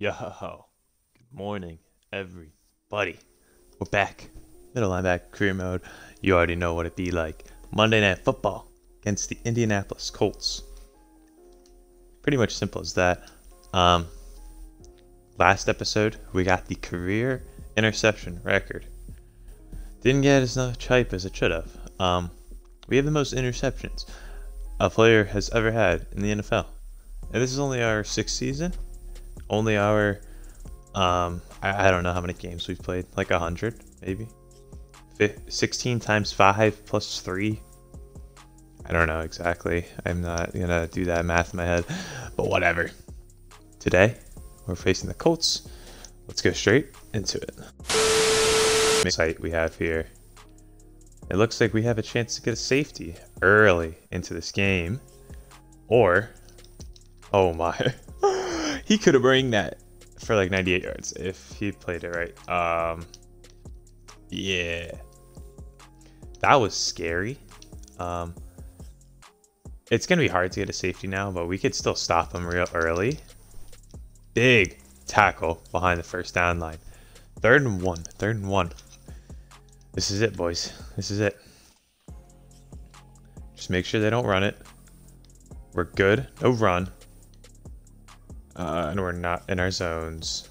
Yo, good morning, everybody. We're back. Middle linebacker career mode. You already know what it'd be like. Monday Night Football against the Indianapolis Colts. Pretty much simple as that. Um, last episode, we got the career interception record. Didn't get as much hype as it should have. Um, we have the most interceptions a player has ever had in the NFL. And this is only our sixth season. Only our, um, I, I don't know how many games we've played, like a hundred maybe. 16 times 5 plus 3. I don't know exactly. I'm not gonna do that math in my head, but whatever. Today, we're facing the Colts. Let's go straight into it. Site we have here. It looks like we have a chance to get a safety early into this game. Or, oh my, he could have bring that for like 98 yards if he played it right. Um, yeah, that was scary. Um, it's gonna be hard to get a safety now, but we could still stop him real early. Big tackle behind the first down line. Third and one. Third and one. This is it, boys. This is it. Just make sure they don't run it. We're good. No run. Uh, and we're not in our zones.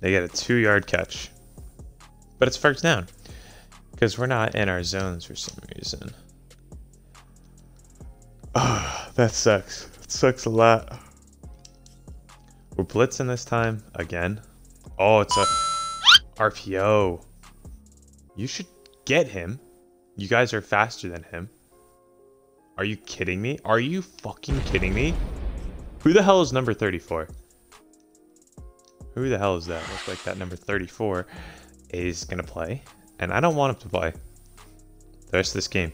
They get a two yard catch. But it's first down. Because we're not in our zones for some reason. Oh, that sucks. That sucks a lot. We're blitzing this time again. Oh, it's a RPO. You should get him. You guys are faster than him. Are you kidding me? Are you fucking kidding me? Who the hell is number 34? Who the hell is that? Looks like that number 34 is going to play. And I don't want him to play the rest of this game.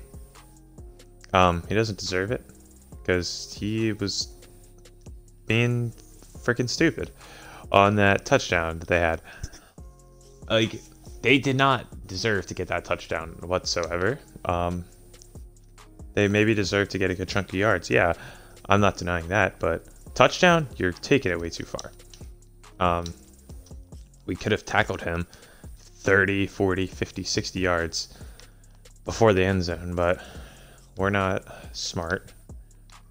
Um, he doesn't deserve it because he was being freaking stupid on that touchdown that they had. Like, they did not deserve to get that touchdown whatsoever. Um, they maybe deserve to get a good chunk of yards. Yeah, I'm not denying that, but touchdown, you're taking it way too far. Um, we could have tackled him 30, 40, 50, 60 yards before the end zone, but we're not smart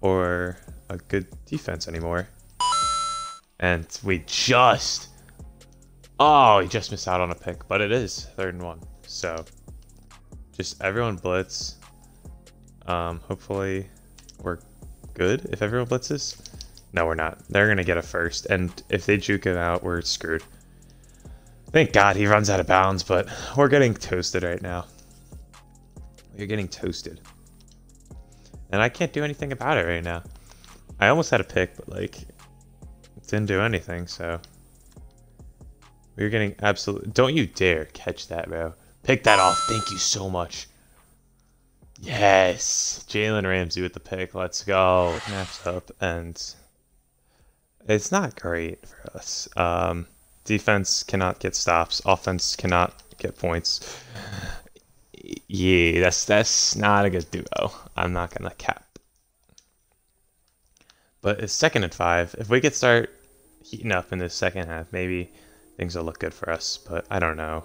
or a good defense anymore. And we just Oh, he just missed out on a pick, but it is third and one. So just everyone blitz. Um, hopefully we're good if everyone blitzes. No, we're not. They're gonna get a first, and if they juke him out, we're screwed. Thank God he runs out of bounds, but we're getting toasted right now. We're getting toasted. And I can't do anything about it right now. I almost had a pick, but like, didn't do anything, so. We're getting absolutely. Don't you dare catch that, bro. Pick that off. Thank you so much. Yes. Jalen Ramsey with the pick. Let's go. Snaps up. And it's not great for us. Um, defense cannot get stops. Offense cannot get points. Yeah, that's that's not a good duo. I'm not gonna cap. But it's second and five. If we could start heating up in the second half, maybe things will look good for us, but I don't know.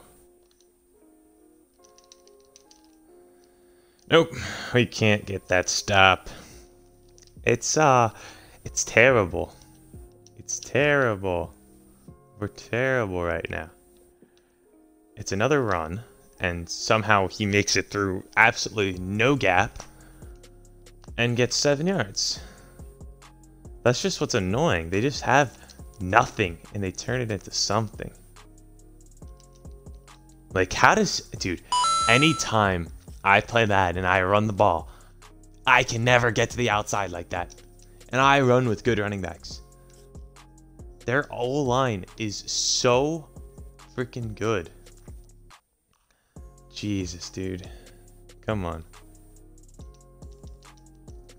Nope, we can't get that stop. It's, uh, it's terrible. It's terrible. We're terrible right now. It's another run, and somehow he makes it through absolutely no gap and gets seven yards. That's just what's annoying. They just have nothing and they turn it into something. Like, how does, dude, anytime I play that and I run the ball, I can never get to the outside like that. And I run with good running backs. Their O line is so freaking good. Jesus, dude. Come on.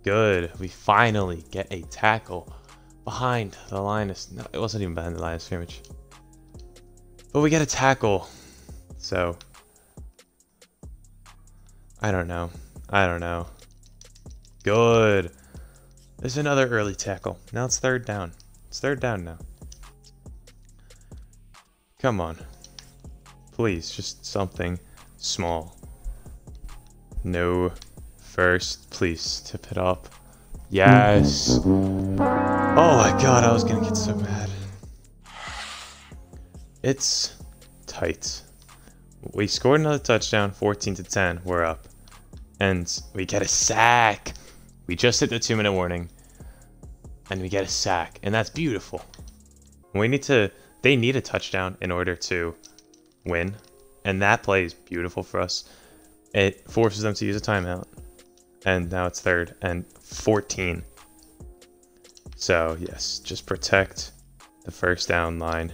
Good. We finally get a tackle behind the line of... No, it wasn't even behind the line of scrimmage. But we get a tackle. So... I don't know. I don't know. Good. There's another early tackle. Now it's third down. It's third down now. Come on. Please, just something small. No first, please tip it up. Yes. Oh my god, I was gonna get so mad. It's tight. We scored another touchdown, 14 to 10. We're up. And we get a sack. We just hit the two minute warning. And we get a sack. And that's beautiful. We need to, they need a touchdown in order to win. And that play is beautiful for us. It forces them to use a timeout. And now it's third and 14. So, yes, just protect the first down line.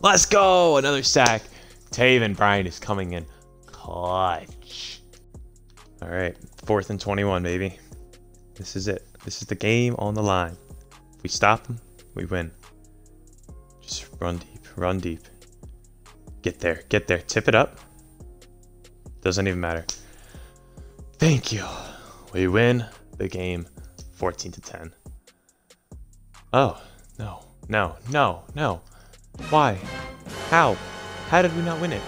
Let's go! Another sack. Taven Bryan is coming in clutch. All right, fourth and 21, baby. This is it. This is the game on the line. If we stop them, we win. Run deep, run deep. Get there, get there. Tip it up. Doesn't even matter. Thank you. We win the game 14 to 10. Oh, no, no, no, no. Why? How? How did we not win it?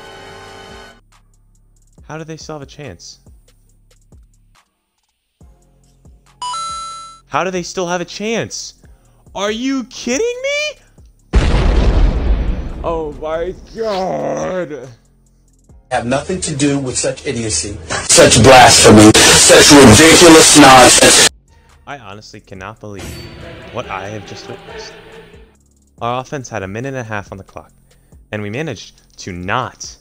How did they still have a chance? How do they still have a chance? Are you kidding me? Oh my god. Have nothing to do with such idiocy, such blasphemy, such ridiculous nonsense. I honestly cannot believe what I have just witnessed. Our offense had a minute and a half on the clock, and we managed to not,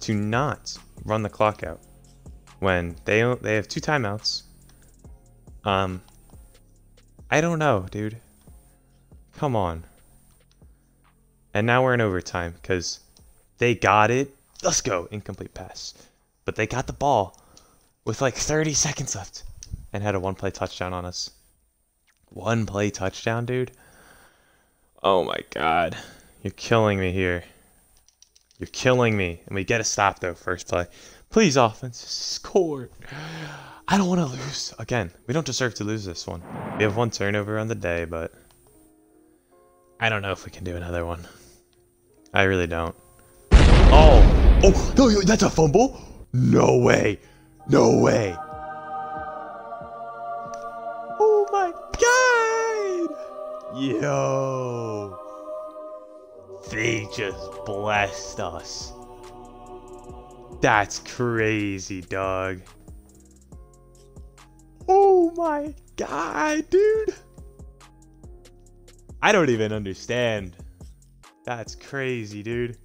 to not run the clock out when they they have two timeouts. Um, I don't know, dude. Come on. And now we're in overtime because they got it. Let's go, incomplete pass. But they got the ball with like 30 seconds left and had a one play touchdown on us. One play touchdown, dude. Oh my god. You're killing me here. You're killing me. And we get a stop though, first play. Please, offense, score. I don't want to lose. Again, we don't deserve to lose this one. We have one turnover on the day, but I don't know if we can do another one. I really don't. Oh! Oh! No, that's a fumble? No way! No way! Oh my god! Yo! They just blessed us. That's crazy, dog. Oh my god, dude! I don't even understand. That's crazy, dude.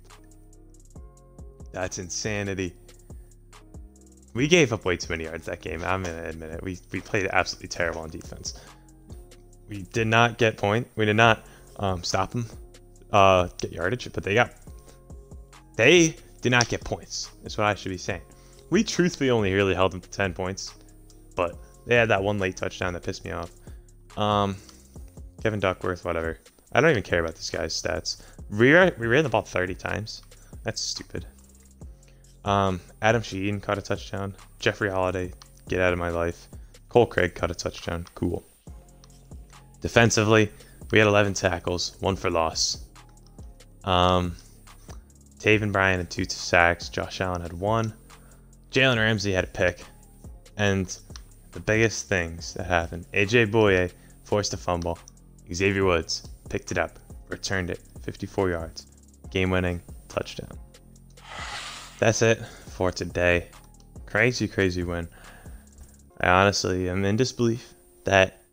That's insanity. We gave up way too many yards that game. I'm gonna admit it. We we played absolutely terrible on defense. We did not get point. We did not um, stop them, uh, get yardage, but they got. They did not get points. That's what I should be saying. We truthfully only really held them to 10 points, but they had that one late touchdown that pissed me off. Um, Kevin Duckworth, whatever. I don't even care about this guy's stats. We ran, we ran the ball 30 times. That's stupid. Um, Adam Sheen caught a touchdown. Jeffrey Holiday, get out of my life. Cole Craig caught a touchdown. Cool. Defensively, we had 11 tackles, one for loss. Um, Taven Bryan had two sacks. Josh Allen had one. Jalen Ramsey had a pick. And the biggest things that happened AJ Bouye forced a fumble. Xavier Woods picked it up, returned it 54 yards. Game winning touchdown. That's it for today. Crazy, crazy win. I honestly am in disbelief that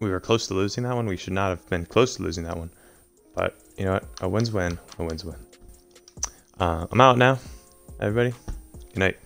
we were close to losing that one. We should not have been close to losing that one. But you know what? A win's win. A win's win. Uh, I'm out now, everybody. Good night.